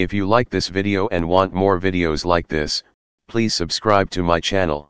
If you like this video and want more videos like this, please subscribe to my channel.